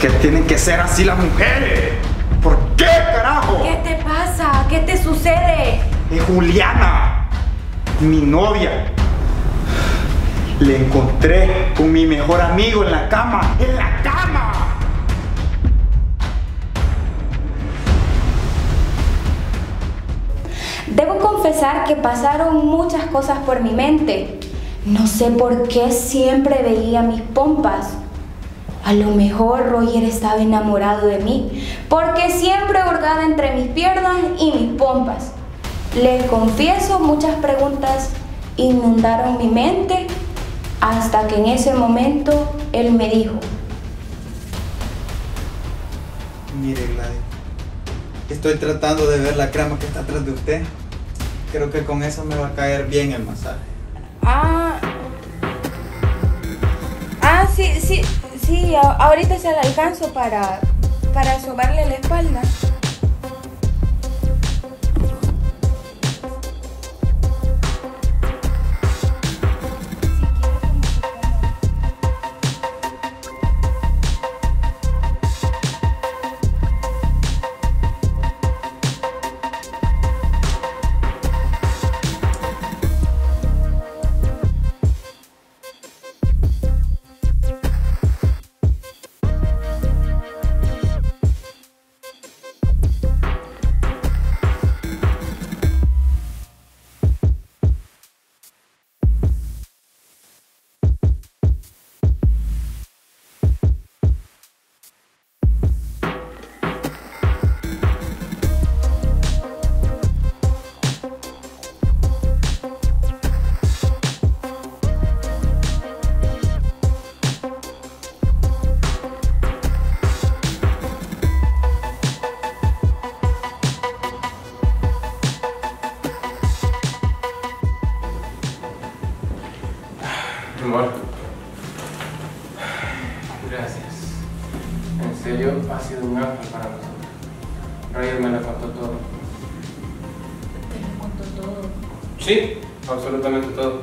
qué tienen que ser así las mujeres? ¿Por qué, carajo? ¿Qué te pasa? ¿Qué te sucede? Es Juliana, mi novia. Le encontré con mi mejor amigo en la cama. ¡En la cama! Debo confesar que pasaron muchas cosas por mi mente. No sé por qué siempre veía mis pompas. A lo mejor Roger estaba enamorado de mí, porque siempre hurgaba entre mis piernas y mis pompas. Le confieso, muchas preguntas inundaron mi mente hasta que en ese momento él me dijo, Mire, Gladys. Estoy tratando de ver la crema que está atrás de usted. Creo que con eso me va a caer bien el masaje. ah, ah, sí, sí, sí, ahorita se la alcanzo para, para sobarle la espalda. Gracias. En serio, ha sido un ángel para nosotros. Roger me lo contó todo. Te lo contó todo. Sí, absolutamente todo.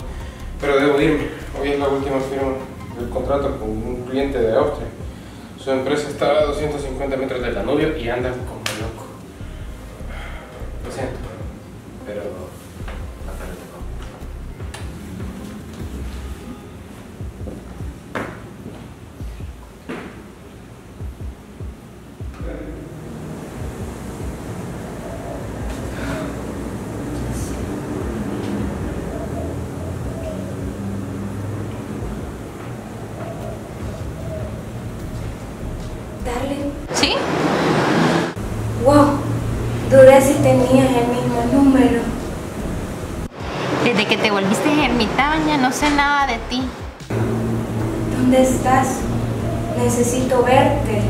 Pero debo irme. Hoy es la última firma del contrato con un cliente de Austria. Su empresa está a 250 metros del Danubio y anda como loco. Lo siento, pero más tarde te conto. Darling, ¿Sí? wow, dudé si tenías el mismo número. Desde que te volviste ermitaña no sé nada de ti. ¿Dónde estás? Necesito verte.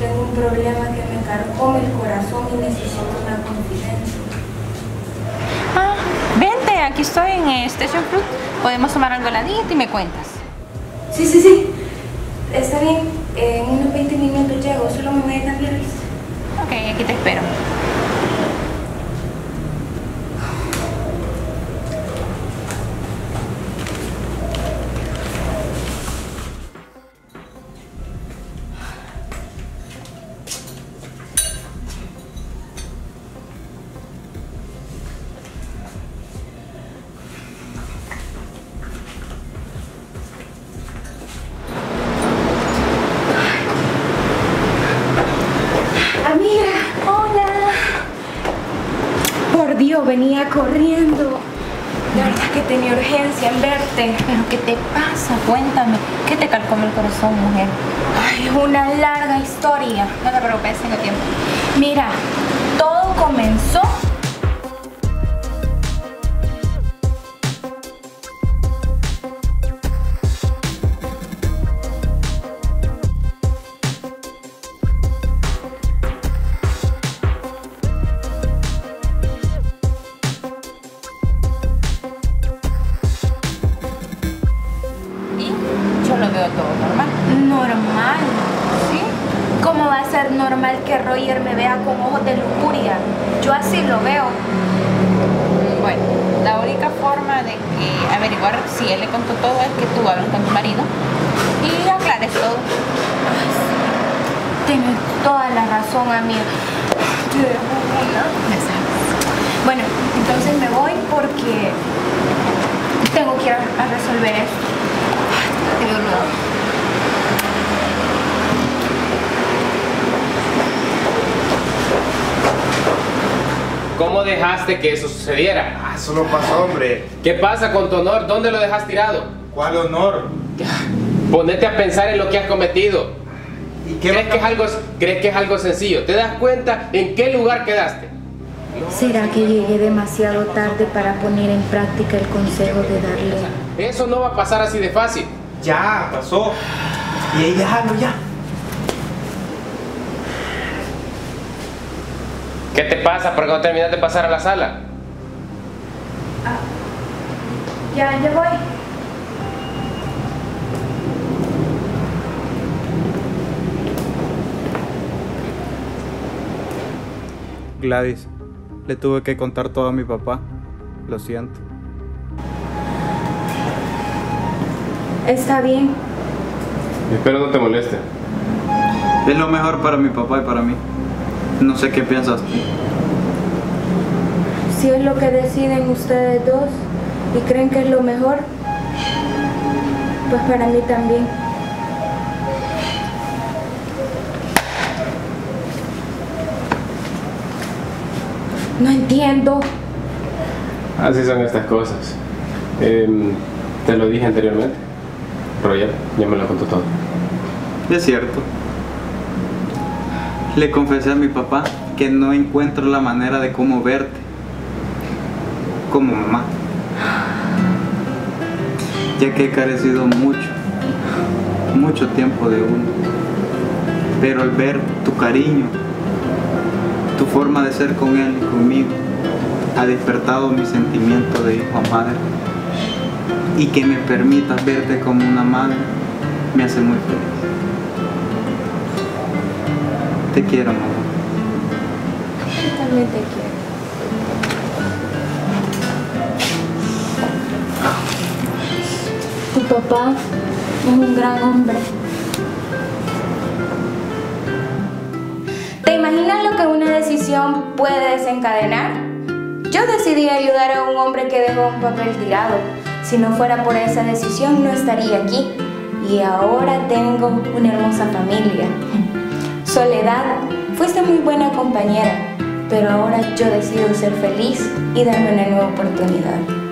Tengo un problema que me carcome el corazón y necesito una confidencia. Ah, vente, aquí estoy en eh, Station Fruit. Podemos tomar algo heladito y me cuentas. Sí, sí, sí. Está bien. En unos 20 minutos llego. Solo me voy a cambiar. Ok, aquí te espero. Venía corriendo. De verdad que tenía urgencia en verte. ¿Pero qué te pasa? Cuéntame. ¿Qué te calcome el corazón, mujer? Ay, una larga historia. No te preocupes, tengo tiempo. Mira, todo comenzó. ¿Cómo va a ser normal que Roger me vea con ojos de lujuria? Yo así lo veo. Bueno, la única forma de que averiguar si él le contó todo es que tú hables con tu marido y aclares todo. Ay. Tienes toda la razón, amiga. Bueno, entonces me voy porque tengo que ir a resolver esto. Ay. ¿Cómo dejaste que eso sucediera? Ah, eso no pasó, hombre. ¿Qué pasa con tu honor? ¿Dónde lo dejas tirado? ¿Cuál honor? Ponete a pensar en lo que has cometido. ¿Y qué ¿Crees que, es algo, ¿Crees que es algo sencillo? ¿Te das cuenta en qué lugar quedaste? ¿Será que llegué demasiado tarde para poner en práctica el consejo de darle? Eso no va a pasar así de fácil. Ya, pasó. Y ahí déjalo ya. ¿Qué te pasa? ¿Por qué no terminas de pasar a la sala? Ya, ya voy. Gladys, le tuve que contar todo a mi papá. Lo siento. Está bien. Espero no te moleste. Es lo mejor para mi papá y para mí. No sé qué piensas. Si es lo que deciden ustedes dos y creen que es lo mejor, pues para mí también. No entiendo. Así son estas cosas. Em, te lo dije anteriormente. Roger, ya me lo contó todo. Es cierto. Le confesé a mi papá que no encuentro la manera de cómo verte como mamá. Ya que he carecido mucho, mucho tiempo de uno. Pero al ver tu cariño, tu forma de ser con él y conmigo, ha despertado mi sentimiento de hijo a madre. Y que me permitas verte como una madre me hace muy feliz. Te quiero, mamá. Yo también te quiero. Tu papá es un gran hombre. ¿Te imaginas lo que una decisión puede desencadenar? Yo decidí ayudar a un hombre que dejó un papel tirado. Si no fuera por esa decisión no estaría aquí. Y ahora tengo una hermosa familia. Soledad, fuiste muy buena compañera, pero ahora yo decido ser feliz y darme una nueva oportunidad.